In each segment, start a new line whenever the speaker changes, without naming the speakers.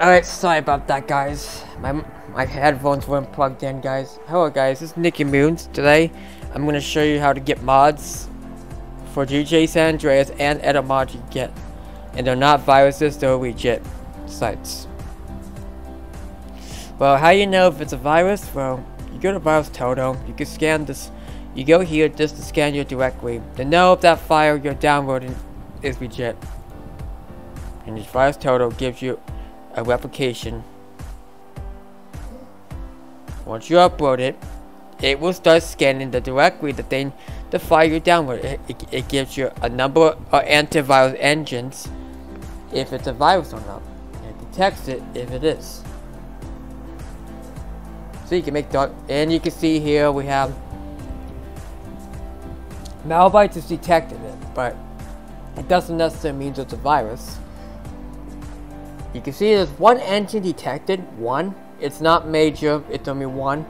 Alright, sorry about that, guys. My my headphones weren't plugged in, guys. Hello, guys. This is Nicky Moons. Today, I'm going to show you how to get mods for GTA San Andreas and Etymology Get. And they're not viruses, they're legit sites. Well, how you know if it's a virus? Well, you go to VirusTotal, you can scan this, you go here just to scan your directory to know if that file you're downloading is legit. And this VirusTotal gives you a replication. Once you upload it, it will start scanning the directory the thing, the file you download. It, it, it gives you a number of uh, antivirus engines if it's a virus or not. It detects it if it is. So you can make that, and you can see here we have Malwarebytes is detecting it, but it doesn't necessarily mean it's a virus. You can see there's one engine detected, one. It's not major, it's only one,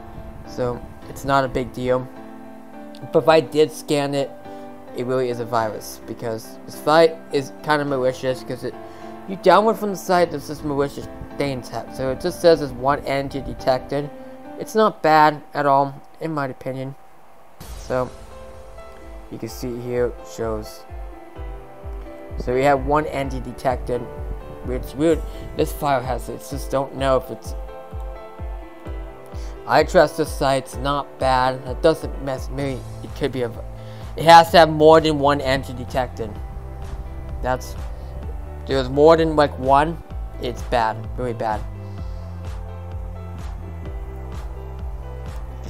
so it's not a big deal. But if I did scan it, it really is a virus because this site is kind of malicious because it you download from the site there's this malicious things happen. So it just says there's one engine detected. It's not bad at all, in my opinion. So you can see here shows. So we have one entity detected. Which weird. This file has it. Just don't know if it's. I trust this site. It's not bad. It doesn't mess. Maybe it could be a. It has to have more than one entity detected. That's. There's more than like one. It's bad. Really bad.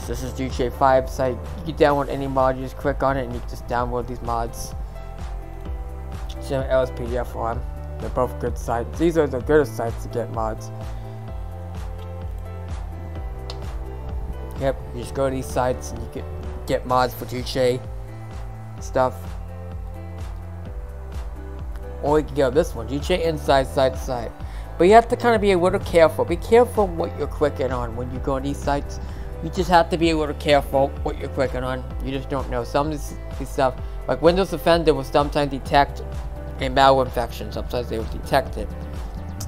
This is GTA 5 site. You can download any mod, you just click on it and you just download these mods. Same LSPDFR for them. They're both good sites. These are the good sites to get mods. Yep, you just go to these sites and you can get mods for GTA stuff. Or you can go this one, GTA Inside Site site. But you have to kind of be a little careful. Be careful what you're clicking on when you go on these sites you just have to be a little careful what you're clicking on. You just don't know. Some of this, this stuff, like Windows Defender will sometimes detect a malware infections. Sometimes they will detect it.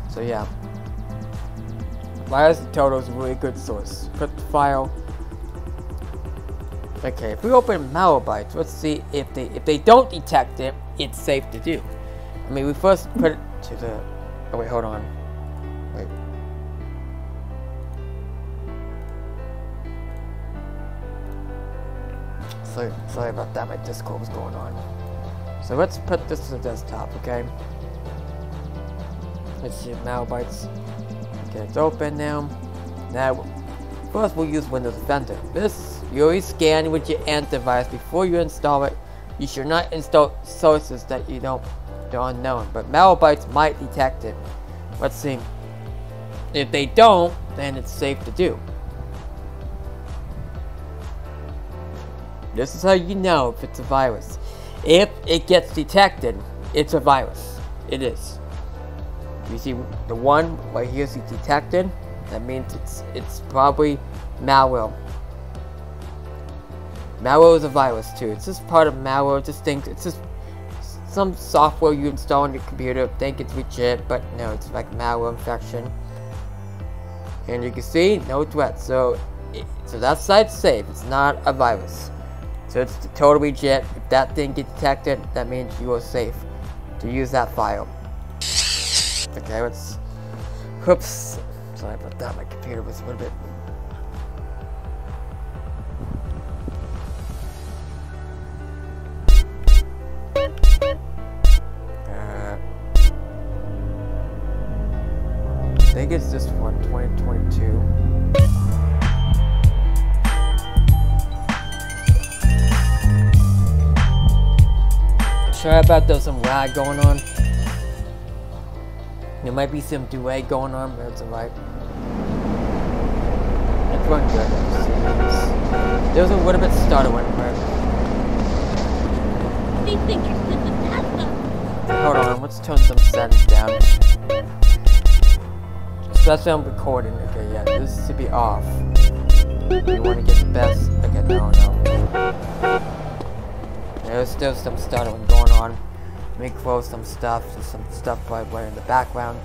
So yeah. Virus Toto is a really good source. Put the file. Okay, if we open Malwarebytes, let's see if they if they don't detect it, it's safe to do. I mean, we first put it to the. Oh wait, hold on. Wait. So, sorry about that, my Discord was going on. So let's put this to the desktop, okay? Let's see, Malbytes. Okay, it's open now. Now, first we'll use Windows Defender. This, you always scan with your antivirus before you install it. You should not install sources that you don't, don't unknown, but Malbytes might detect it. Let's see. If they don't, then it's safe to do. This is how you know if it's a virus. If it gets detected, it's a virus. It is. You see the one right here is detected. That means it's it's probably malware. Malware is a virus too. It's just part of malware. Just think it's just some software you install on your computer. Think it's legit, but no, it's like malware infection. And you can see no threat. So so that site's safe. It's not a virus. So it's totally legit. If that thing gets detected, that means you are safe to use that file. Okay, let's. Whoops. Sorry about that. My computer was a little bit. Uh, I think it's this one, 2022. Sorry about there's some lag going on. There might be some duet going on, but it's alright. It's good. There was a little bit stuttering, but...
They think you're good with that
Hold on, let's turn some settings down. Especially on recording. Okay, yeah, this should be off. You want to get the best... there's still some stuttering going on. Let me close some stuff, there's some stuff right away in the background.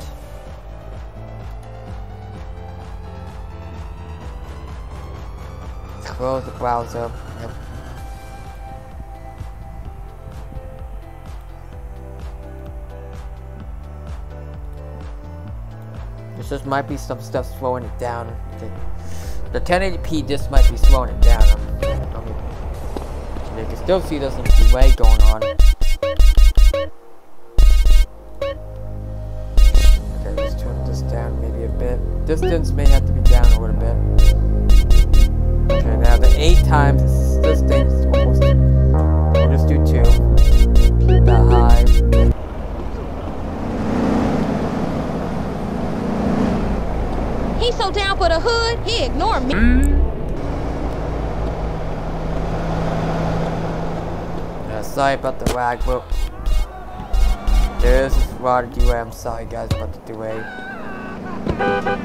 Close the browser. Yep. This just might be some stuff slowing it down. The, the 1080p just might be slowing it down. I'm, I'm, you can still see there's some delay going on. Okay, let's turn this down maybe a bit. Distance may have to be down a little bit. Okay, now the eight times this thing's almost. We'll just do two. Keep that high.
He's so down for the hood, he ignore me.
Yeah, sorry about the lag, but there's a lot of. I'm sorry, guys, about the delay.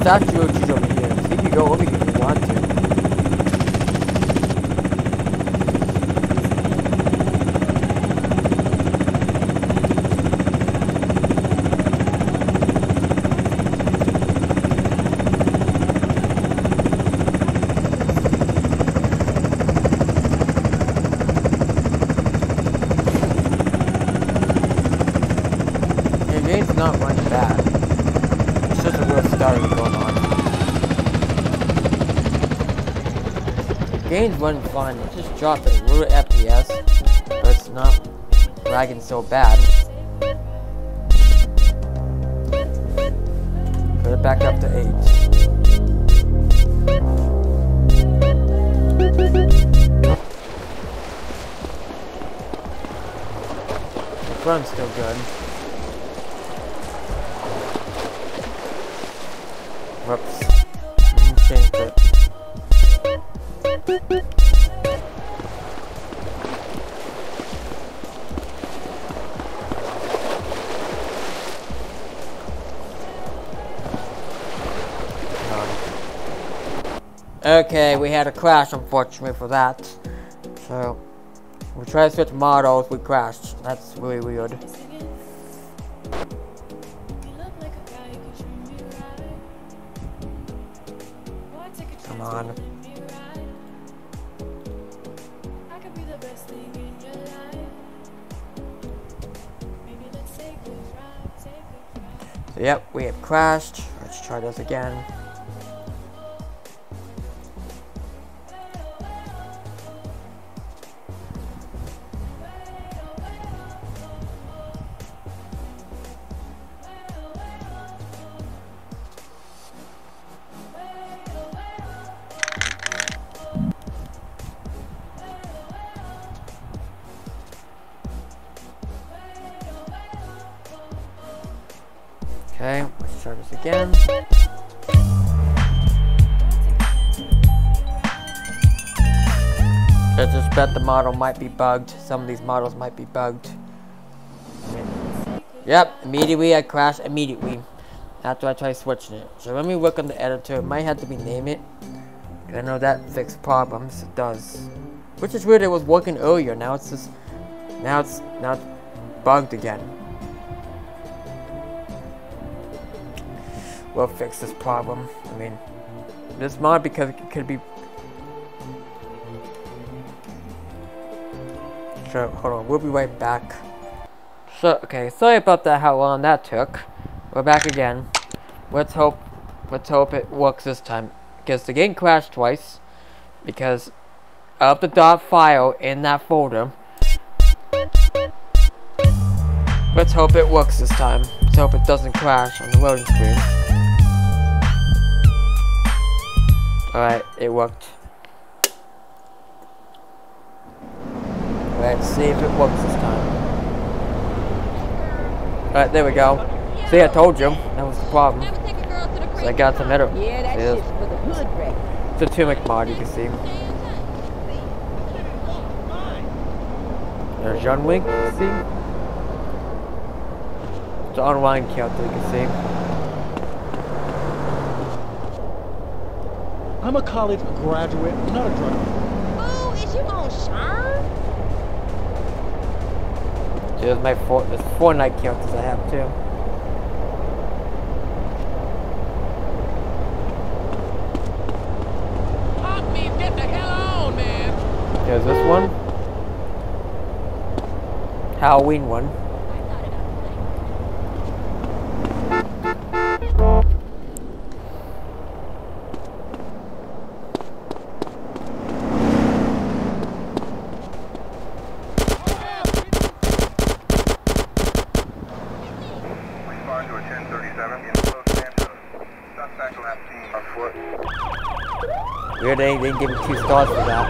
Statue of Jesus over here. See if you go over here if you want to. Game's running fine. It just dropped a little FPS, but it's not lagging so bad. Put it back up to 8. The front's still good. Okay, we had a crash unfortunately for that. So, we tried to switch models, we crashed. That's really weird. Come on. Yep, we have crashed. Let's try this again. Model might be bugged. Some of these models might be bugged. Yep, immediately I crashed immediately after I tried switching it. So let me work on the editor. It might have to be name it. I know that fixed problems. It does. Which is weird. It was working earlier. Now it's just now it's now it's bugged again. We'll fix this problem. I mean, this mod because it could be. Sure, hold on, we'll be right back. So, okay, sorry about that, how long that took. We're back again. Let's hope, let's hope it works this time. Because the game crashed twice. Because of the dot file in that folder. Let's hope it works this time. Let's hope it doesn't crash on the loading screen. Alright, it worked. Let's see if it works this time. Alright, there we go. See, I told you. That was the problem.
Never take a girl to the
So I got some edit.
Yeah, that
See,
shit's for the hood rat.
It's a Tumic mod, you can see. There's John Wick, you see? It's an online character, you can see.
I'm a college graduate, not a drug.
Ooh, is you on Sharm?
There's my four, there's Fortnite characters I have too.
Means get the hell on, man.
There's this one. Halloween one.
Respond to a 1037 in Los Santos. Suspect last seen on foot.
Weird they didn't give him two stars for that.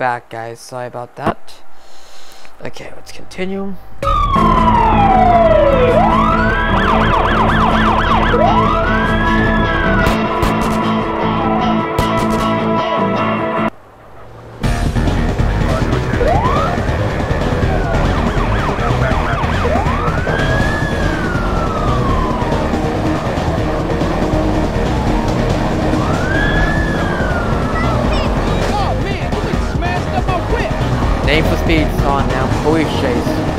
Back, guys. Sorry about that. Okay, let's continue. On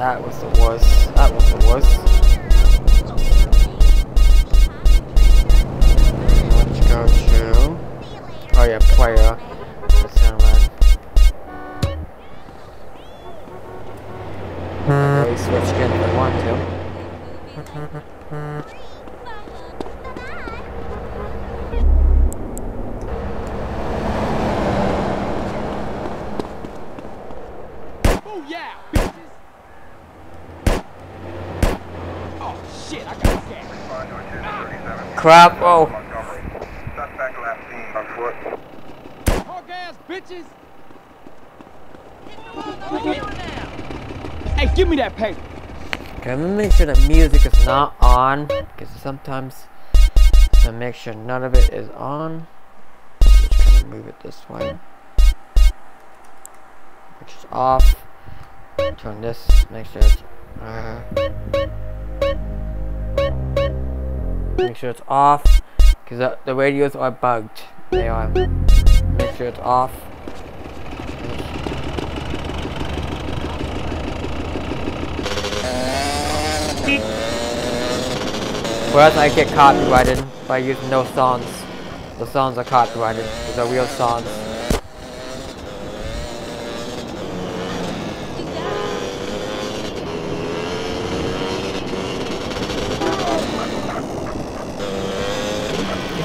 That was the worst. That was the worst.
Ass bitches. Hey, give me that paper.
okay. Let me make sure the music is not on, because sometimes to make sure none of it is on. Just kind of move it this way. Which is off. Turn this. Make sure it's. Uh, make sure it's off, because the, the radios are bugged. They are. Make sure it's off. Whereas I get copyrighted by using no songs. The songs are copyrighted. These are real songs.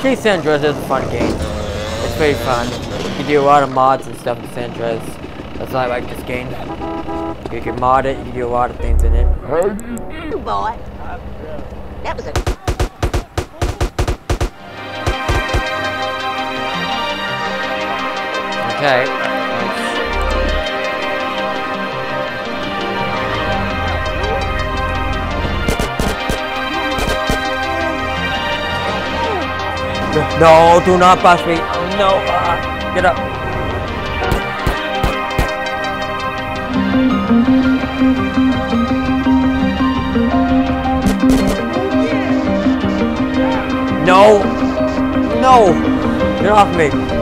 Actually, San Andreas is a fun game. It's very fun. You can do a lot of mods and stuff in San Andreas. That's why I like this game. You can mod it, you can do a lot of things in it.
You boy. That was a
Okay. No, do not bust me. No, uh, get up. No, no, get off me.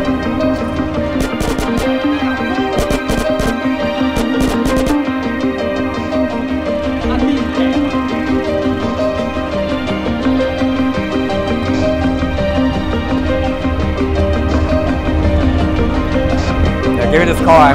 Give me this car.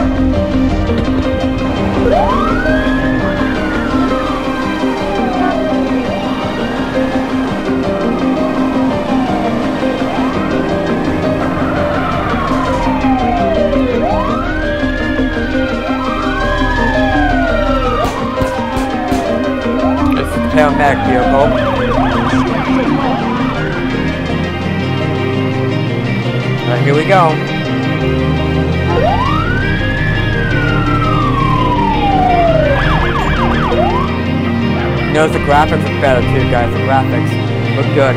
It's a paramedic vehicle. Here we go. Notice the graphics look better too, guys. The graphics look good.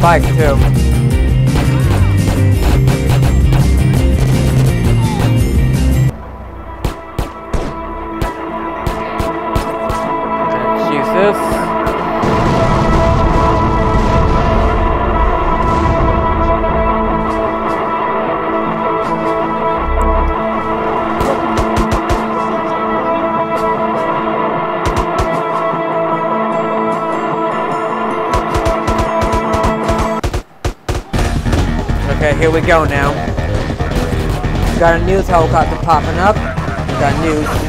Bike too. Here we go now. Got a news helicopter popping up. Got news.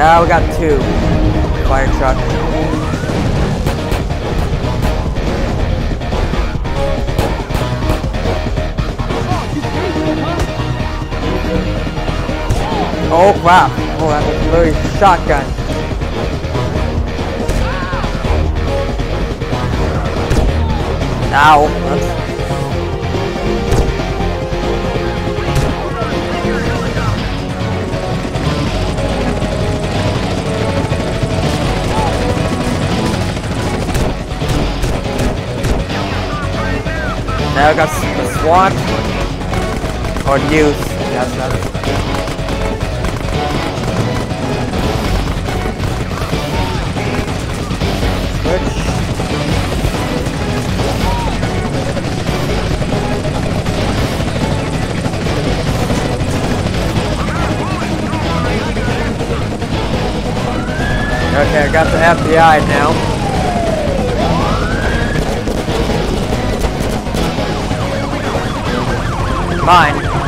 Yeah, we got two. Fire truck. Oh crap. Oh, that's a very shotgun. Ow. That's I got the SWAT or news. Yes, that's. Okay, I got the FBI now. Mine.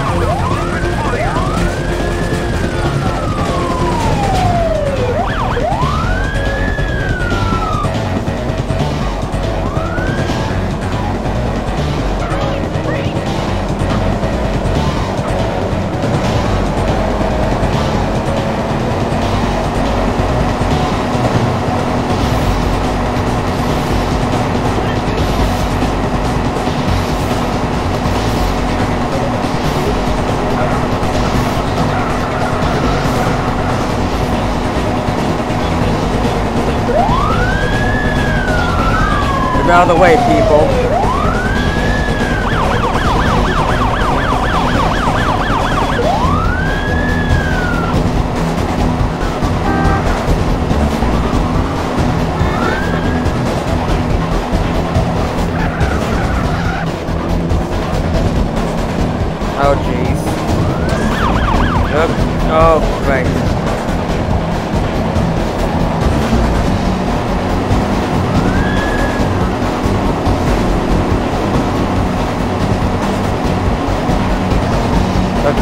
Out of the way, people.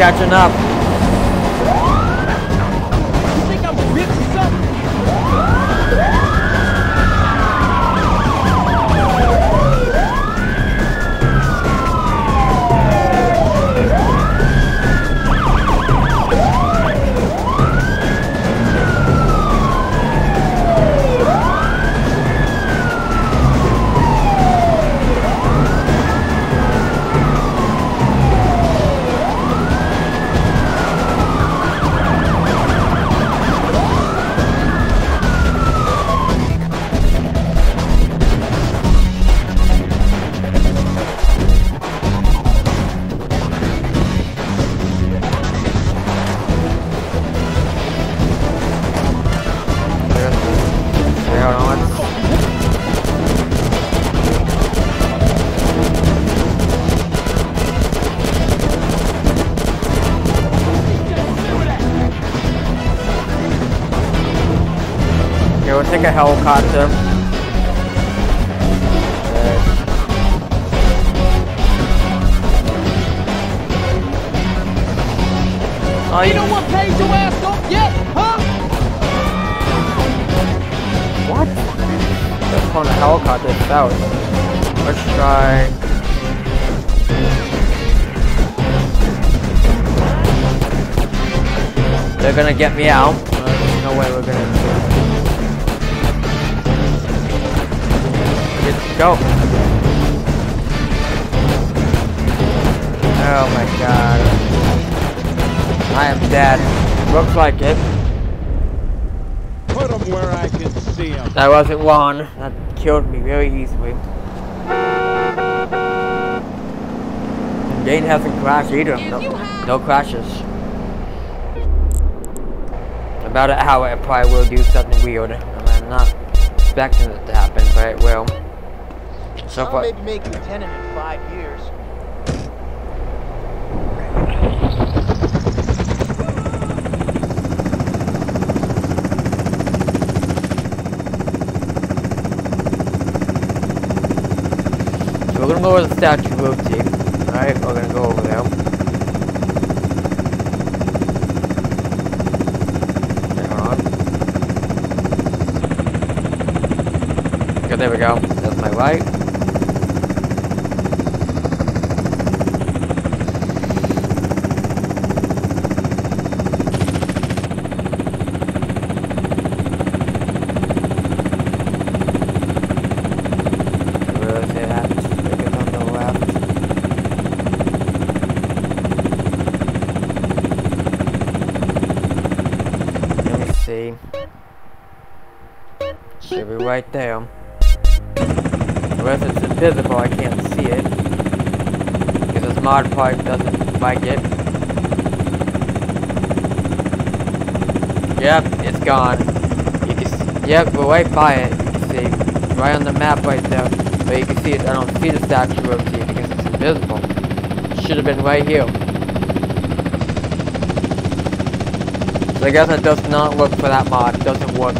Catching up. Okay, we'll take a helicopter. Oh,
You know what paid your ass off yet, huh?
What? They're calling a helicopter south. Let's try. They're gonna get me out. Uh, there's no way we're gonna. Go. Oh my god. I am dead. Looks like it.
Put 'em where I can see 'em.
That wasn't one. That killed me very easily. And Dane hasn't crashed either. No, no crashes. About an hour, it probably will do something weird. And I'm not expecting it to happen, but it will. So
I'll maybe make lieutenant in five years.
so we're gonna go to the Statue of Liberty. Alright, we're gonna go over there. Okay, hold on. Okay, there we go. That's my right. Where is it at? I think it's on the left. Let me see. Should be right there. Unless it's invisible, I can't see it. Because this mod part doesn't like it. Yep, it's gone. You can s- yep, we're right by it. You can see. Right on the map right there. But you can see it, I don't see the statue T because it's invisible. Should have been right here. So I guess it does not work for that mod. It doesn't work.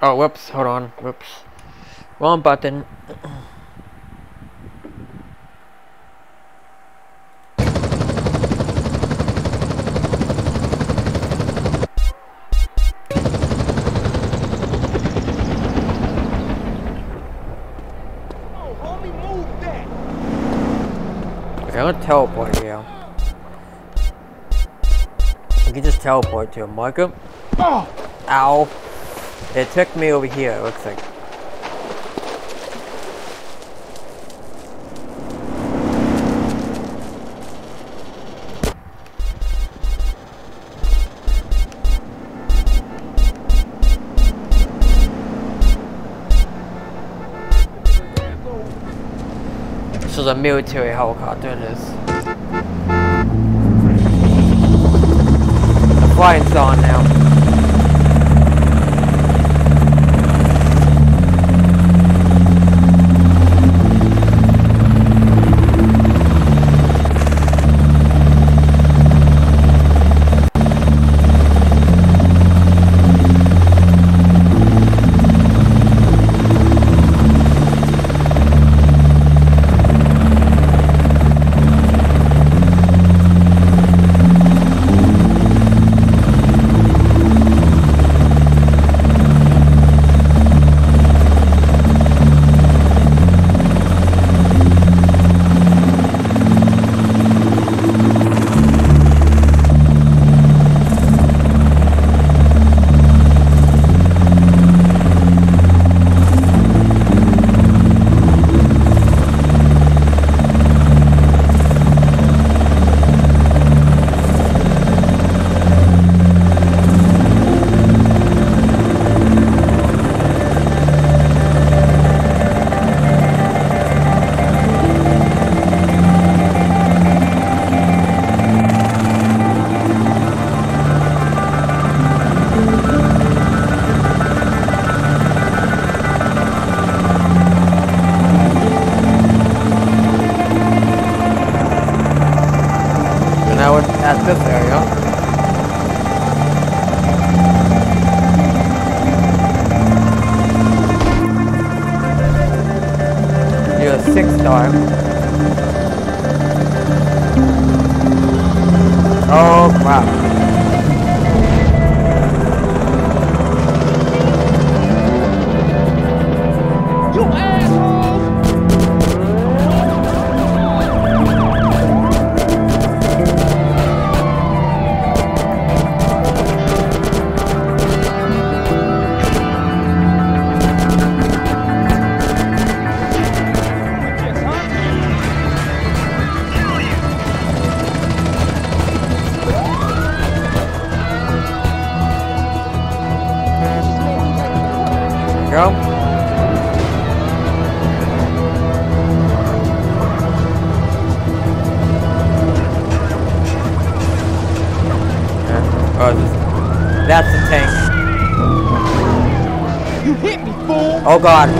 Oh, whoops, hold on, whoops. Wrong button.
Oh, homie, move that!
Okay, I'm gonna teleport here. We can just teleport to him, Marco.
Oh,
Ow. It took me over here, it looks like. This is a military helicopter, it is. The flying's on now. God.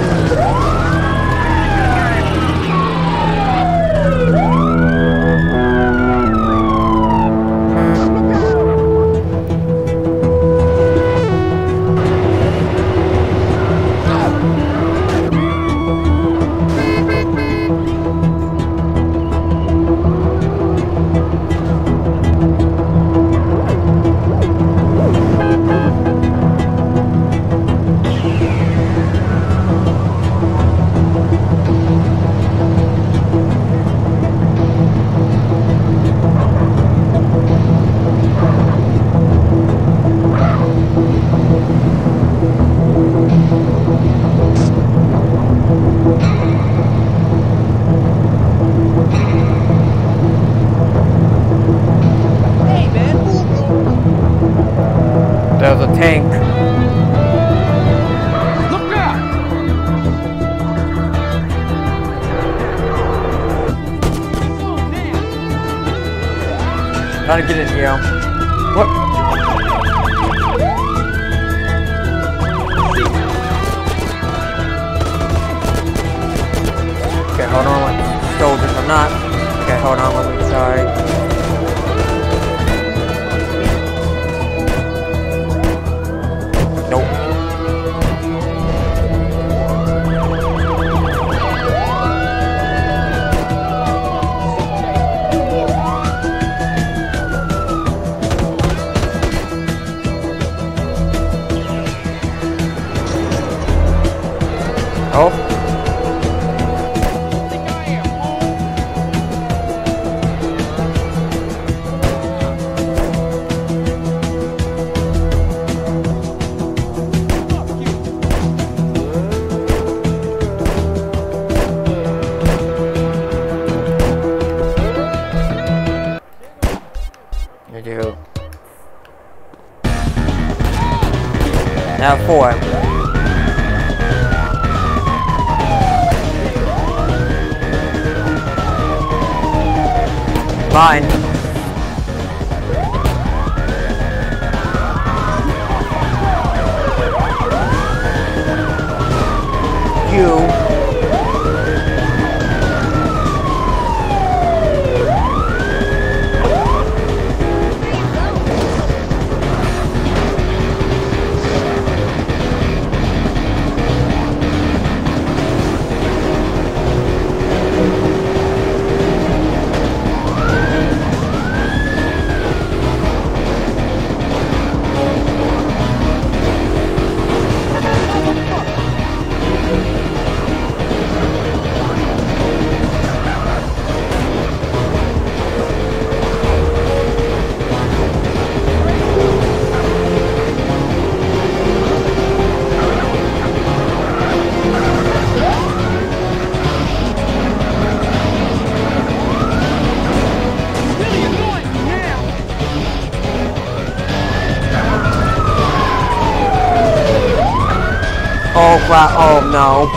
Crap,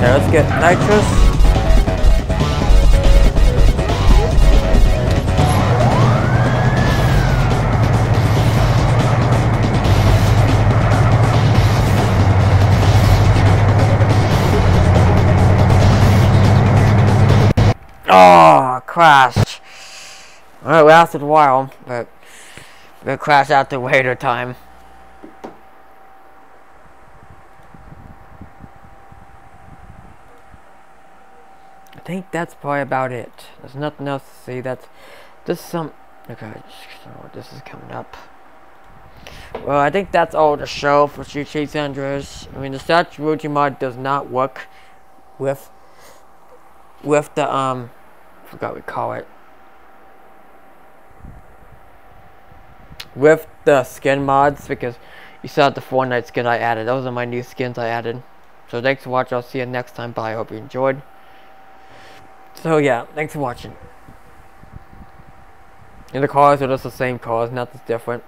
Let's get nitrous. Ah, oh, crashed. Well, it lasted a while, but it crashed out the waiter time. Think that's probably about it. There's nothing else to see. That's just some. Okay, so this is coming up. Well, I think that's all the show for Chase Andreas. I mean, the statue mod does not work with with the um, I forgot we call it. With the skin mods because you saw the Fortnite skin I added. Those are my new skins I added. So thanks for watching. I'll see you next time. Bye. I hope you enjoyed. So yeah, thanks for watching. And the cars are just the same cars, nothing's different.